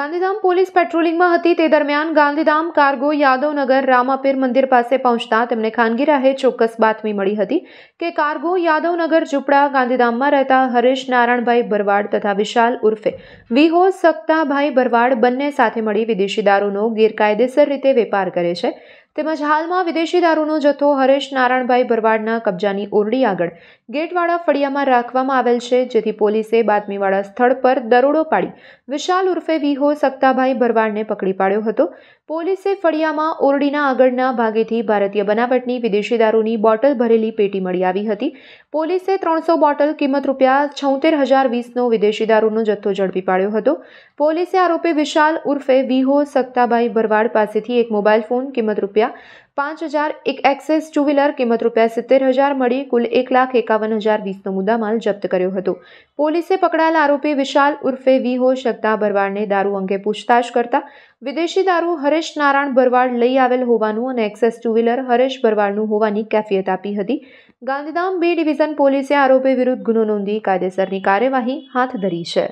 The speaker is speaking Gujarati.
ગાંધીધામ પોલીસ પેટ્રોલિંગમાં હતી. તે દરમિયાન ગાંધીધામ કાર્ગો યાદવનગર રામાપીર મંદિર પાસે પહોંચતા તેમને ખાનગી રાહે ચોક્કસ બાતમી મળી હતી કે કાર્ગો યાદવનગર ઝૂંપડા ગાંધીધામમાં રહેતા હરેશ નારાયણભાઈ ભરવાડ તથા વિશાલ ઉર્ફે વિહો સક્તાભાઈ ભરવાડ બંને સાથે મળી વિદેશી દારૂનો ગેરકાયદેસર રીતે વેપાર કરે છે. તેમજ હાલમાં વિદેશી દારૂનો જથ્થો હરેશ નારાયણભાઈ ભરવાડના કબજાની ઓરડી આગળ ગેટવાળા ફળિયામાં રાખવામાં આવેલ છે, જેથી પોલીસે બાતમીવાળા સ્થળ પર દરોડો પાડી વિશાલ ઉર્ફે વિહો સક્તાભાઈ ભરવાડને પકડી પાડ્યો હતો. પોલીસે ફળિયામાં ઓરડીના આગળના ભાગેથી ભારતીય બનાવટની વિદેશી દારૂની બોટલ ભરેલી પેટી મળી આવી હતી. પોલીસે ત્રણસો બોટલ કિંમત રૂપિયા છોતેર હજાર વીસનો વિદેશી દારૂનો જથ્થો ઝડપી પાડ્યો હતો. પોલીસે આરોપી વિશાલ ઉર્ફે વિહો સક્તાભાઈ ભરવાડ પાસેથી એક મોબાઈલ ફોન કિંમત રૂપિયા. પાંચ હજાર એક એક્સેસ ટુ વ્હીલર કિંમત રૂપિયા સિત્તેર હજાર મળી, કુલ એક લાખ એકાવન હજાર વીસનો મુદ્દામાલ જપ્ત કર્યો હતો. પોલીસે પકડાયેલ આરોપી વિશાલ ઉર્ફે વિહો શકતા ભરવાડને દારૂ અંગે પૂછતાછ કરતા વિદેશી દારૂ હરેશ નારાયણ ભરવાડ લઈ આવેલ હોવાનું અને એક્સેસ ટુ વ્હીલર હરેશ ભરવાડનું હોવાની કેફિયત આપી હતી. ગાંધીધામ બી ડિવિઝન પોલીસે આરોપી વિરુદ્ધ ગુનો નોંધી કાયદેસરની કાર્યવાહી હાથ ધરી છે.